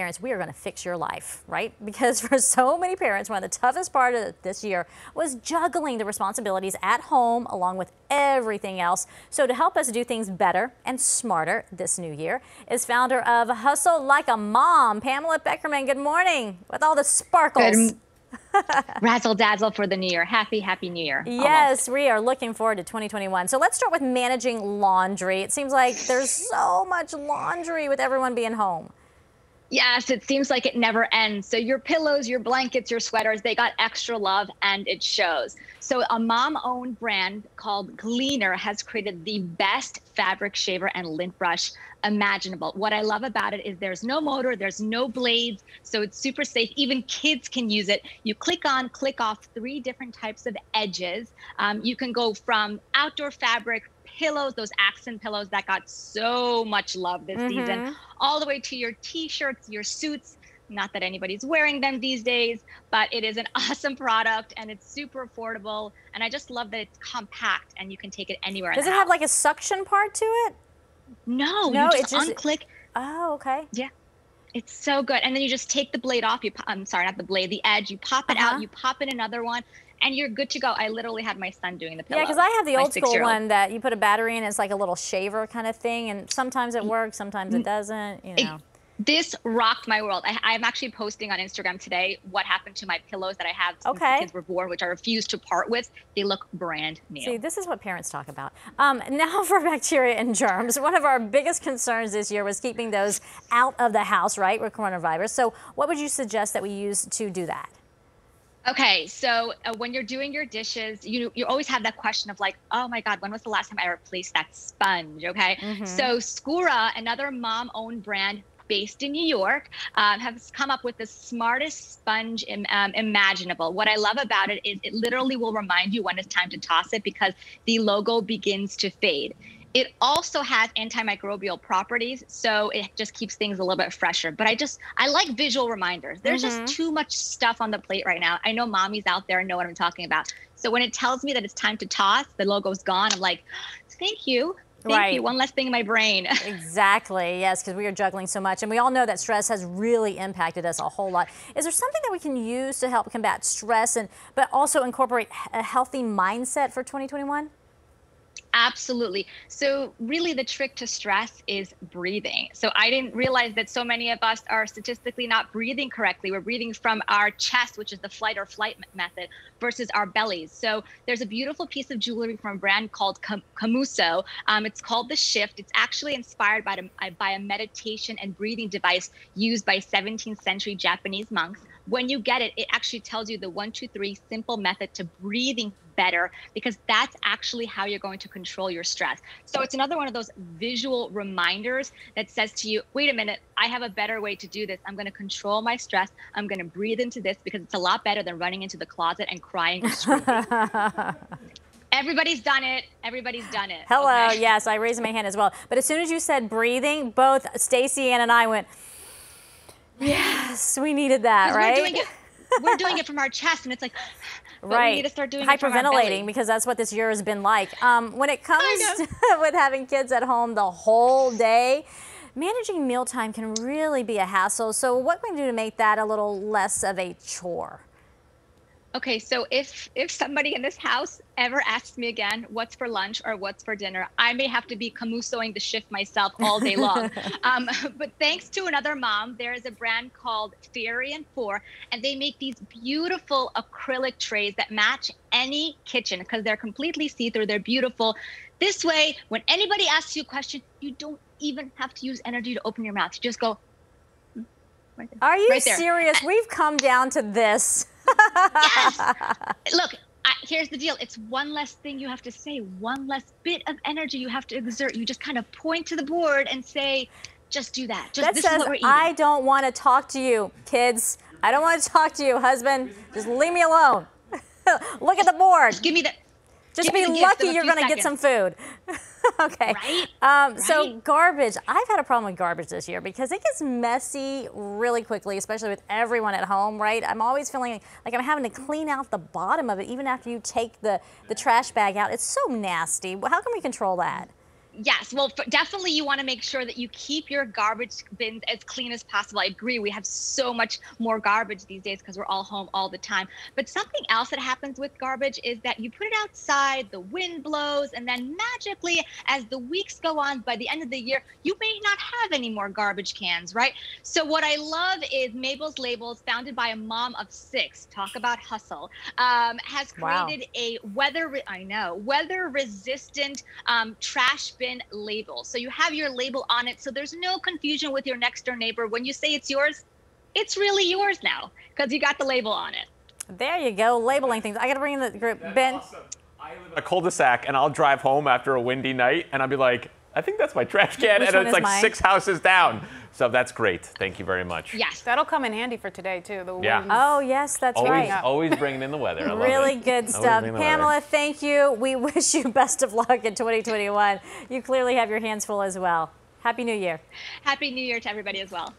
parents, we are going to fix your life, right? Because for so many parents, one of the toughest part of this year was juggling the responsibilities at home along with everything else. So to help us do things better and smarter this new year is founder of Hustle Like a Mom, Pamela Pekerman. Good morning with all the sparkles. Good Razzle dazzle for the new year. Happy, happy new year. Yes, Almost. we are looking forward to 2021. So let's start with managing laundry. It seems like there's so much laundry with everyone being home. Yes, it seems like it never ends. So your pillows, your blankets, your sweaters, they got extra love and it shows. So a mom-owned brand called Gleener has created the best fabric shaver and lint brush imaginable. What I love about it is there's no motor, there's no blades, so it's super safe. Even kids can use it. You click on, click off three different types of edges. Um, you can go from outdoor fabric, pillows, those accent pillows that got so much love this mm-hmm. season, all the way to your t-shirts, your suits. Not that anybody's wearing them these days, but it is an awesome product and it's super affordable. And I just love that it's compact and you can take it anywhere. Does it house. have like a suction part to it? No, no, you just, just unclick. Oh, okay. Yeah. It's so good. And then you just take the blade off. You, I'm sorry, not the blade, the edge. You pop it uh-huh. out. You pop in another one, and you're good to go. I literally had my son doing the pillow. Yeah, because I have the old school one that you put a battery in. It's like a little shaver kind of thing, and sometimes it works, sometimes it doesn't. You know. This rocked my world. I, am actually posting on Instagram today what happened to my pillows that I have since okay. the kids were born, which I refuse to part with. They look brand new. See, this is what parents talk about. Um, now for bacteria and germs. One of our biggest concerns this year was keeping those out of the house, right, with coronavirus. So what would you suggest that we use to do that? Okay, so uh, when you're doing your dishes, you you always have that question of like, oh my God, when was the last time I replaced that sponge? Okay, mm-hmm. so Skura, another mom-owned brand based in New York, um, has come up with the smartest sponge Im- um, imaginable. What I love about it is it literally will remind you when it's time to toss it because the logo begins to fade. It also has antimicrobial properties, so it just keeps things a little bit fresher. But I just I like visual reminders. There's mm-hmm. just too much stuff on the plate right now. I know mommies out there and know what I'm talking about. So when it tells me that it's time to toss, the logo's gone. I'm like, thank you. Thank right. you. One less thing in my brain. exactly. Yes, because we are juggling so much. And we all know that stress has really impacted us a whole lot. Is there something that we can use to help combat stress and but also incorporate a healthy mindset for 2021? Absolutely. So, really, the trick to stress is breathing. So, I didn't realize that so many of us are statistically not breathing correctly. We're breathing from our chest, which is the flight or flight method, versus our bellies. So, there's a beautiful piece of jewelry from a brand called Komuso. Um, it's called the Shift. It's actually inspired by, a, by a meditation and breathing device used by 17th century Japanese monks when you get it, it actually tells you the one, two, three simple method to breathing better because that's actually how you're going to control your stress. So it's another one of those visual reminders that says to you, wait a minute, I have a better way to do this. I'm going to control my stress. I'm going to breathe into this because it's a lot better than running into the closet and crying Everybody's done it. Everybody's done it. Hello. Okay? Yes, I raised my hand as well. But as soon as you said breathing, both Stacy and I went, Yes, we needed that, right? We're doing, it, we're doing it from our chest, and it's like, right. we need to start doing hyperventilating because that's what this year has been like. Um, when it comes with having kids at home the whole day, managing mealtime can really be a hassle. So, what can we do to make that a little less of a chore? Okay, so if if somebody in this house ever asks me again what's for lunch or what's for dinner, I may have to be komusoing the shift myself all day long. um, but thanks to another mom, there is a brand called Theory and Four, and they make these beautiful acrylic trays that match any kitchen because they're completely see-through. They're beautiful. This way, when anybody asks you a question, you don't even have to use energy to open your mouth. You just go. Hmm, right Are you right serious? We've come down to this yes. Look, I, here's the deal. It's one less thing you have to say, one less bit of energy you have to exert. You just kind of point to the board and say, just do that. Just, that says, I don't want to talk to you, kids. I don't want to talk to you, husband. Just leave me alone. Look at the board. Just give me the. Just be lucky you're going to get some food. okay. Right? Um, right? So garbage. I've had a problem with garbage this year because it gets messy really quickly, especially with everyone at home, right? I'm always feeling like I'm having to clean out the bottom of it even after you take the, the trash bag out. It's so nasty. How can we control that? Yes, well, definitely you want to make sure that you keep your garbage bins as clean as possible. I agree. We have so much more garbage these days because we're all home all the time. But something else that happens with garbage is that you put it outside, the wind blows, and then magically, as the weeks go on, by the end of the year, you may not have any more garbage cans, right? So, what I love is Mabel's Labels, founded by a mom of six, talk about hustle, um, has Wow. created a weather, re- I know, weather resistant um, trash bin label. So you have your label on it. So there's no confusion with your next door neighbor. When you say it's yours, it's really yours now because you got the label on it. There you go, labeling things. I got to bring in the group. Ben, I live in a cul-de-sac and I'll drive home after a windy night and I'll be like, I think that's my trash can, Which and it's like mine? six houses down. So that's great. Thank you very much. Yes. That'll come in handy for today too. The Yeah. winds. oh yes, that's Always, right. always bringing in the weather. I love Really it. good stuff. bringing the weather. Pamela, thank you. We wish you best of luck in 2021. You clearly have your hands full as well. Happy New Year. Happy New Year to everybody as well.